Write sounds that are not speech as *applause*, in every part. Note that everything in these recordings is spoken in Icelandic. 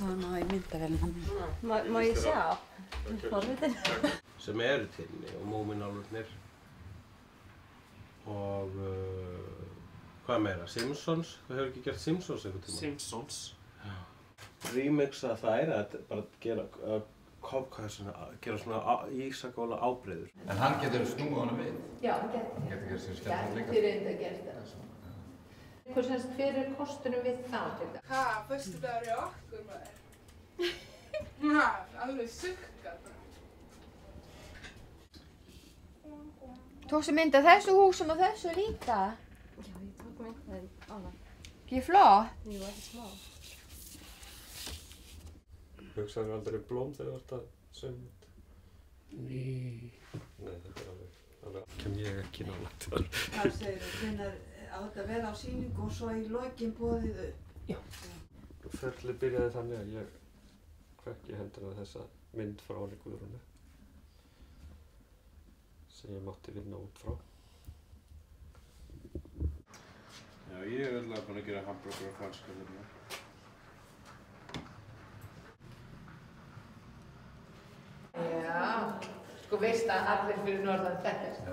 hana í myndavélina. Má, má ég sjá? Forvitin. sem eru til og múminálurnir og uh, hvað meira, Simpsons við höfum ekki gert Simpsons einhvern tíma Simpsons. remixa þær að bara gera að hvað hvað er svona, að gera svona á- ísakóla ábreyður En hann getur snúið honum við. Já, hann gæti. Hann getur gert sér skemmtilegt líka. Gæti reynda að gera það. Hver er kostunum við þá til það? Ha, fyrstu dagur í okkur maður. Ha, alveg sukkað bara. Tókstu mynd af þessu húsum og þessu líka? Já, ég tók mynd með þeim áðan. Ekki flott? Jú, ekki smá. Hugsaðu aldrei um blóm þegar þú ert að sögum þetta? Ný. Nei, þetta er alveg, alveg, kem ég ekki nálægt þar. Hvað segir þú, á þetta að vera á síningu og svo í lokin bóðið upp? Ferlið byrjaði þannig að ég kvekk í hendina þessa mynd frá Ári Guðrúnu sem ég mátti vinna út frá. Já, ég er alveg búin að gera hambúrgur og franska hérna Já, sko veist að allir fyrir norðan þekkast.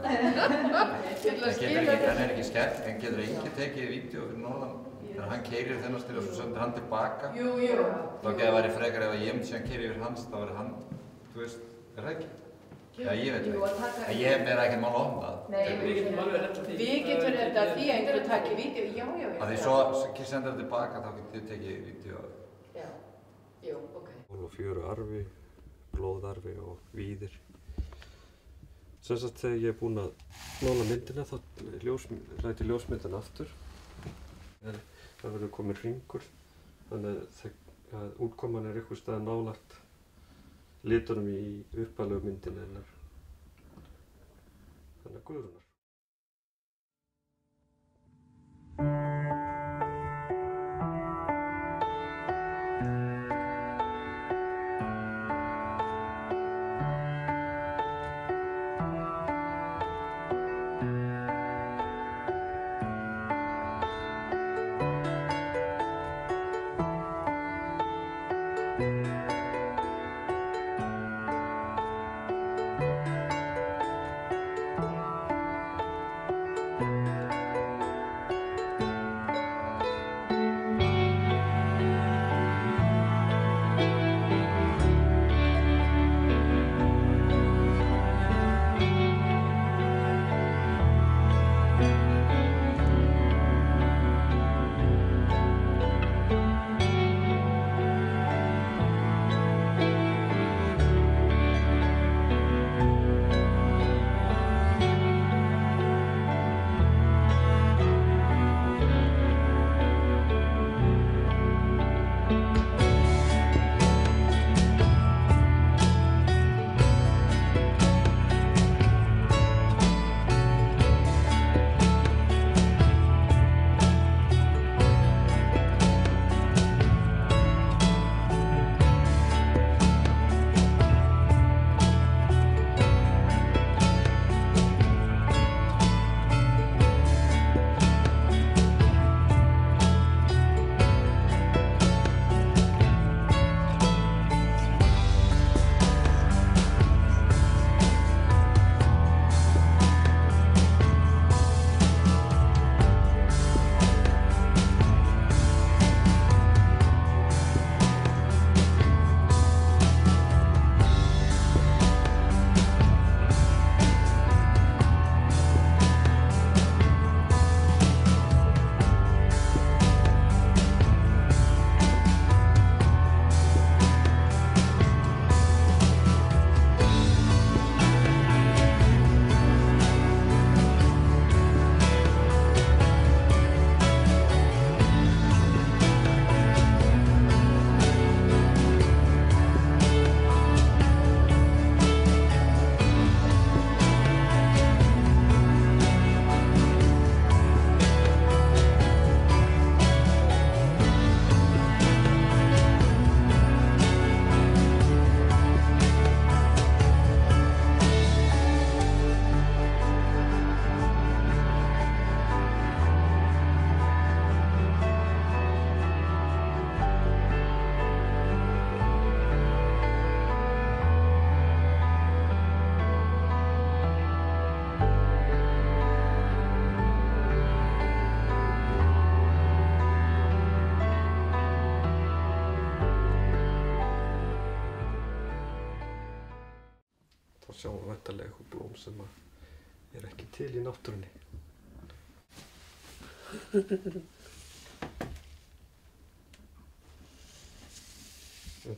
*laughs* Til að En getur skilja ekki, hann þetta. er ekki skemmt, en getur ekki tekið vídeo fyrir norðan þegar hann keirir þennan stil og svo sendur hann tilbaka. Jú, jú. Þá getur það væri frekar ef ég myndi síðan keiri yfir hans, þá verður hann, þú veist, er það ekki? Já, ég veit það að ekki. En ég hef meira ekkert mál om það. Nei, við getum alveg reddað því. Við getum reddað því að einhverju takir vídeo, já, já, já. Af því svo sendur það tilbaka, þá getur þið tekið vídeo. Já, jú, ok. og fjöru arfi, blóðarfi og víðir. Sagt þegar ég er búinn að mála myndina þá ljós, ræti ljósmyndan aftur. Það verður komin hringur þannig að, útkoman er ykkur stað nálagt litunum í uppalegu myndin hennar. Þannig að Guðrunar. Sjáum við vantarlega eitthvað blóm sem er ekki til í náttúrunni. *laughs*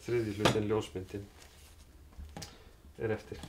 Þriði hlutin ljósmyndin er eftir.